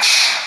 Shh.